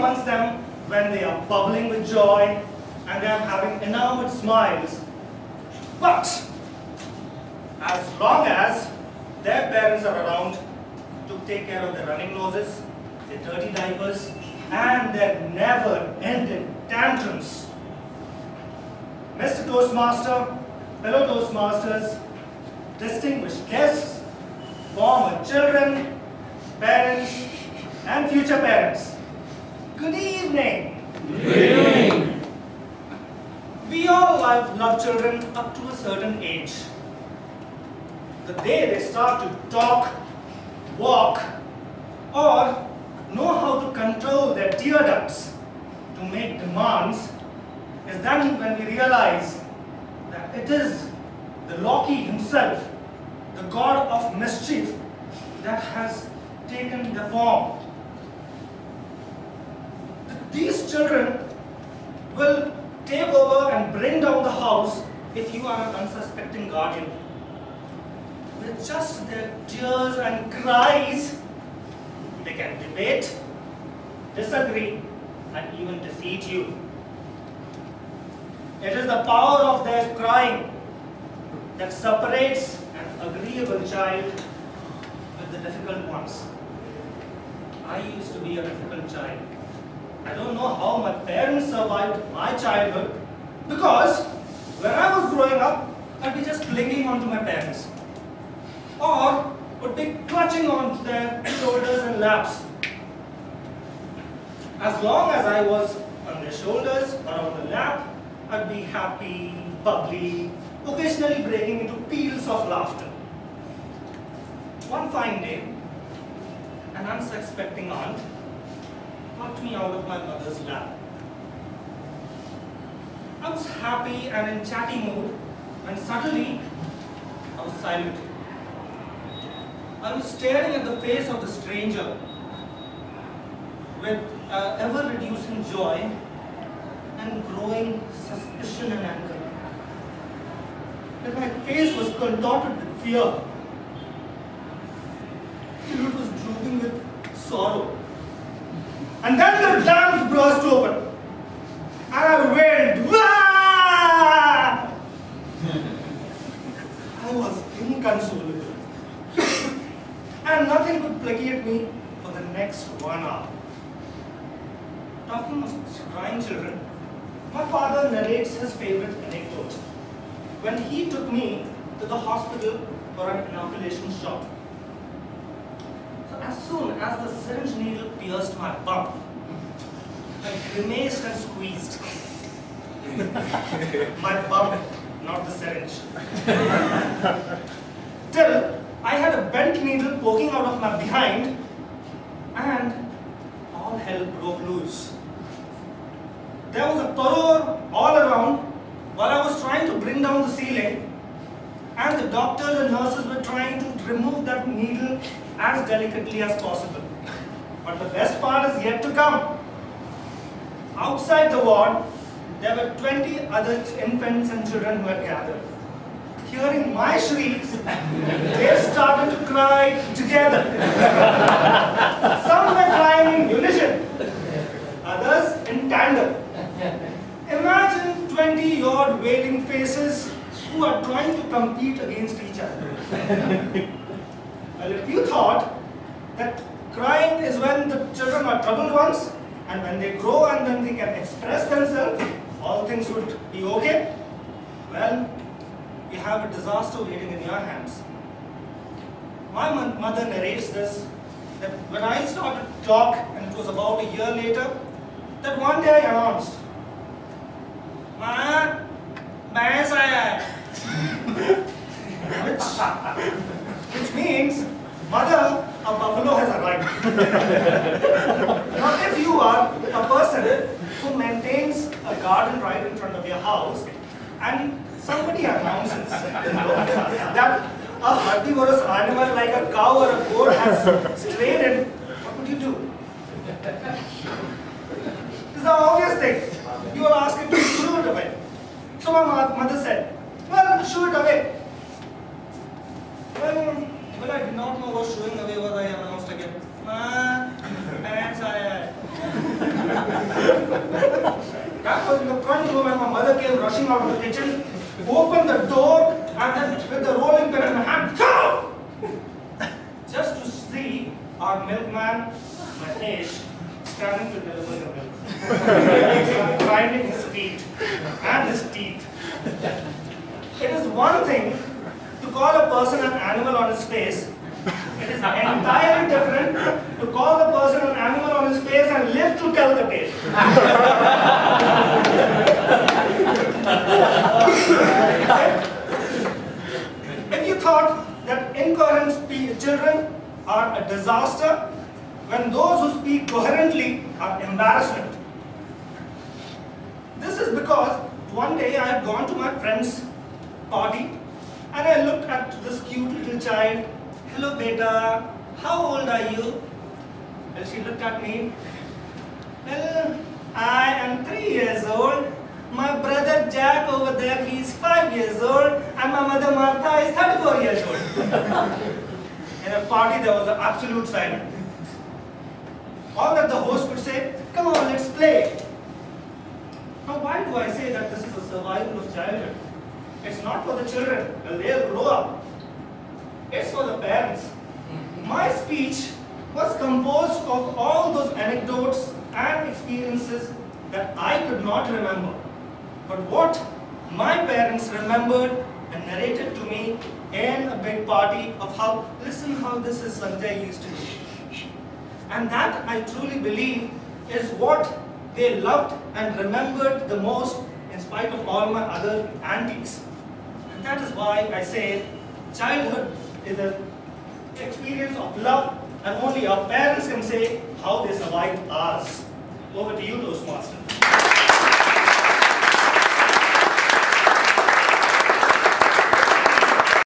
when they are bubbling with joy and they are having enamored smiles. But as long as their parents are around to take care of their running noses, their dirty diapers, and their never-ending tantrums. Mr. Toastmaster, fellow Toastmasters, distinguished guests, former children, parents, and future parents. Good evening. Good evening. We all love, love children up to a certain age. The day they start to talk, walk, or know how to control their tear ducts to make demands is then when we realize that it is the Loki himself, the god of mischief, that has taken the form. These children will take over and bring down the house if you are an unsuspecting guardian. With just their tears and cries, they can debate, disagree, and even defeat you. It is the power of their crying that separates an agreeable child with the difficult ones. I used to be a difficult child. I don't know how my parents survived my childhood because when I was growing up, I'd be just clinging onto my parents or would be clutching onto their shoulders and laps. As long as I was on their shoulders or on the lap, I'd be happy, bubbly, occasionally breaking into peals of laughter. One fine day, an unsuspecting aunt plucked me out of my mother's lap. I was happy and in chatty mood when suddenly I was silent. I was staring at the face of the stranger with uh, ever-reducing joy and growing suspicion and anger. And my face was contorted with fear. It was drooping with sorrow. And then the dams burst open. And I wailed, Wah! I was inconsolable. and nothing could placate me for the next one hour. Talking of crying children, my father narrates his favorite anecdote when he took me to the hospital for an inoculation shot. As soon as the syringe needle pierced my bum, I grimaced and squeezed. my bum, not the syringe. Till I had a bent needle poking out of my behind and all hell broke loose. There was a furrow all around while I was trying to bring down the ceiling and the doctors and nurses were trying to remove that needle as delicately as possible. But the best part is yet to come. Outside the ward, there were 20 other infants and children who had gathered. Hearing my shrieks, they started to cry together. Some were crying in unison, others in tandem. Imagine 20 odd wailing faces who are trying to compete against each other. Well, if you thought that crying is when the children are troubled ones, and when they grow and then they can express themselves, all things would be okay, well, you have a disaster waiting in your hands. My mother narrates this, that when I started to talk, and it was about a year later, that one day I announced, Ma, bhais aaya which, which means, mother, a buffalo has arrived. now if you are a person who maintains a garden right in front of your house, and somebody announces that a herbivorous animal like a cow or a goat has strayed in, what would you do? It's the obvious thing. You are asking to shoo it away. So my mother said, well, shoo it away. Well, well, I did not know what shooing away was. I announced again. Parents are. that was in the front room and my mother came rushing out of the kitchen, opened the door and then with the rolling pin in my hand, go! Just to see our milkman, Mahesh, standing to deliver the milk. grinding his feet and his teeth. It is one thing to call a person an animal on his face. It is entirely different to call a person an animal on his face and live to tell the tale. if you thought that incoherent children are a disaster, when those who speak coherently are embarrassment. This is because one day I had gone to my friend's party and I looked at this cute little child. Hello beta, how old are you? And she looked at me. Well, I am three years old. My brother Jack over there, he is five years old. And my mother Martha is 34 years old. In a party, there was an absolute silence. All that the host would say, come on, let's play. Now, why do I say that this is a survival of childhood? It's not for the children, well, they'll grow up. It's for the parents. My speech was composed of all those anecdotes and experiences that I could not remember. But what my parents remembered and narrated to me in a big party of how, listen how this is Sanjay used to do. And that I truly believe is what they loved and remembered the most in spite of all my other antics. That is why I say childhood is an experience of love and only our parents can say how they survived ours. Over to you, Toastmaster.